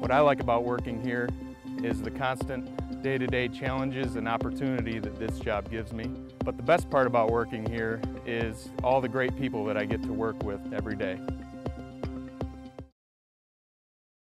What I like about working here is the constant day-to-day challenges and opportunity that this job gives me. But the best part about working here is all the great people that I get to work with every day.